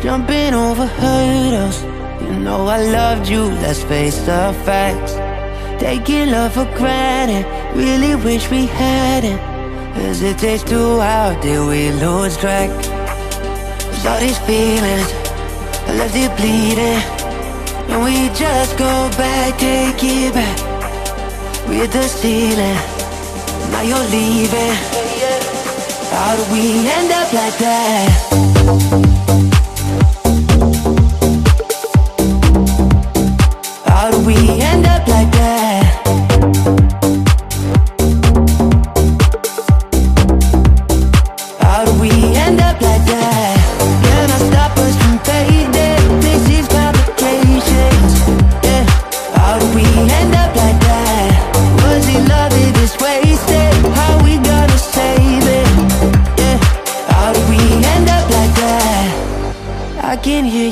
Jumping over hurdles. You know I loved you, let's face the facts. Taking love for granted Really wish we hadn't takes to how did we lose track. Cause all these feelings I left it bleeding. And we just go back, take it back. We hit the ceiling Now you're leaving How do we end up like that? How do we end up like that?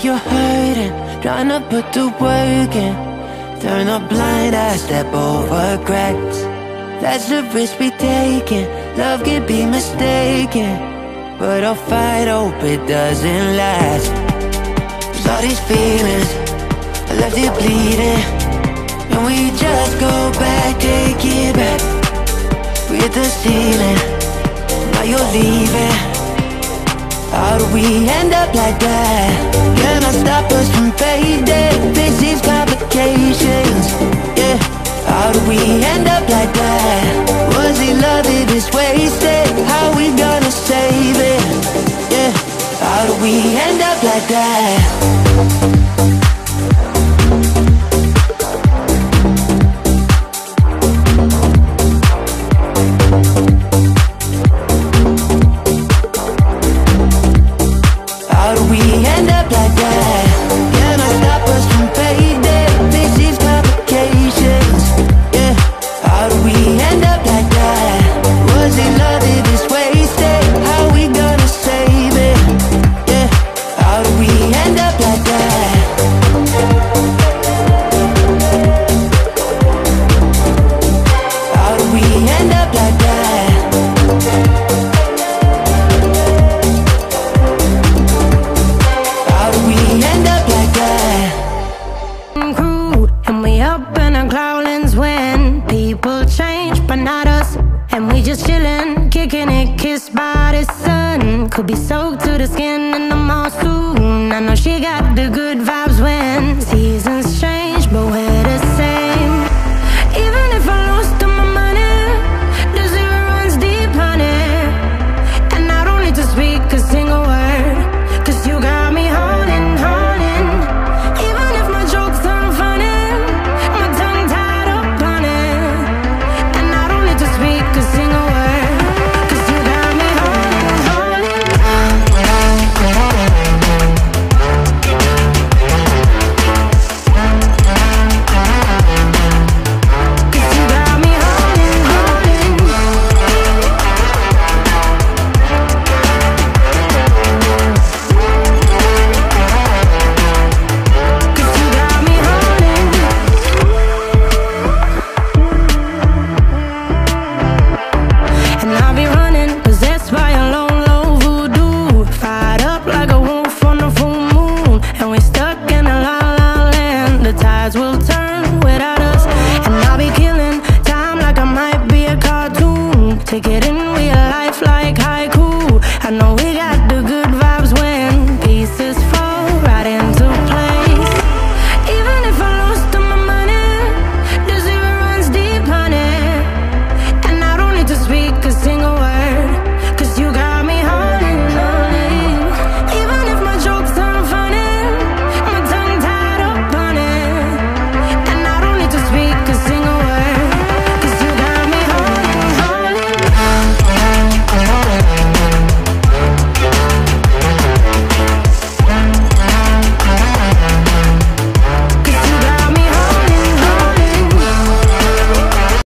Hear hurting, trying to put the work in. Turn a blind eye, step over cracks. That's the risk we taking. Love can be mistaken, but I'll fight, hope it doesn't last. Cause all these feelings, I left you bleeding, and we just go back, take it back. We the ceiling, now you're leaving. Do we end up like that? Can I stop us from fading? Fix these complications, yeah How do we end up like that? Was he loving this wasted? How we gonna save it, yeah How do we end up like that? Just chillin' kicking it kissed by the sun. Could be soaked to the skin